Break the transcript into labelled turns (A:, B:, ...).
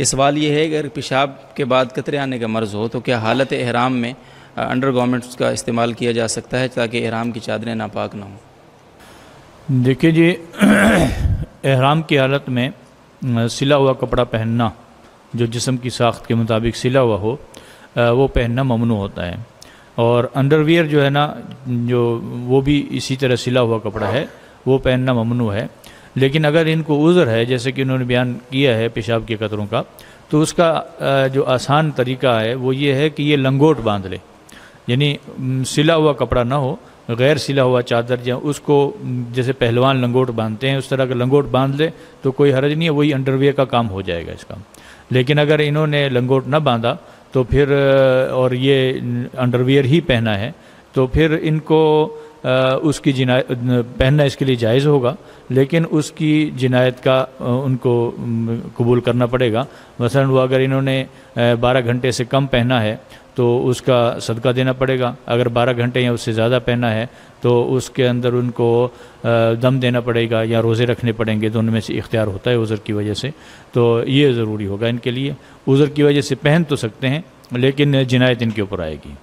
A: इस सवाल ये है, अगर पेशाब के बाद कतरे आने का मर्ज़ हो तो क्या हालत एहराम में अंडर गारमेंट्स का इस्तेमाल किया जा सकता है, ताकि एहराम की चादरें नापाक ना हों?
B: देखिए जी, एहराम की हालत में सिला हुआ कपड़ा पहनना, जो जिसम की साख्त के मुताबिक सिला हुआ हो वो पहनना ममनू होता है। और अंडरवियर जो है ना, जो वो भी इसी तरह सिला हुआ कपड़ा है, वो पहनना ममनू है। लेकिन अगर इनको उज़र है, जैसे कि उन्होंने बयान किया है पेशाब के कतरों का तो उसका जो आसान तरीका है, वो ये है कि ये लंगोट बाँध ले। यानी सिला हुआ कपड़ा ना हो, गैर सिला हुआ चादर या उसको जैसे पहलवान लंगोट बांधते हैं, उस तरह का लंगोट बाँध ले तो कोई हरज नहीं है, वही अंडरवियर का काम हो जाएगा इसका। लेकिन अगर इन्होंने लंगोट ना बांधा तो फिर और ये अंडरवियर ही पहना है तो फिर इनको उसकी जिनायत पहनना इसके लिए जायज़ होगा, लेकिन उसकी जिनायत का उनको कबूल करना पड़ेगा। मसलन वो अगर इन्होंने 12 घंटे से कम पहना है तो उसका सदका देना पड़ेगा। अगर 12 घंटे या उससे ज़्यादा पहना है तो उसके अंदर उनको दम देना पड़ेगा या रोज़े रखने पड़ेंगे दोनों में से इख्तियार होता है उज़र की वजह से। तो ये ज़रूरी होगा इनके लिए। उज़र की वजह से पहन तो सकते हैं, लेकिन जिनायत इनके ऊपर आएगी।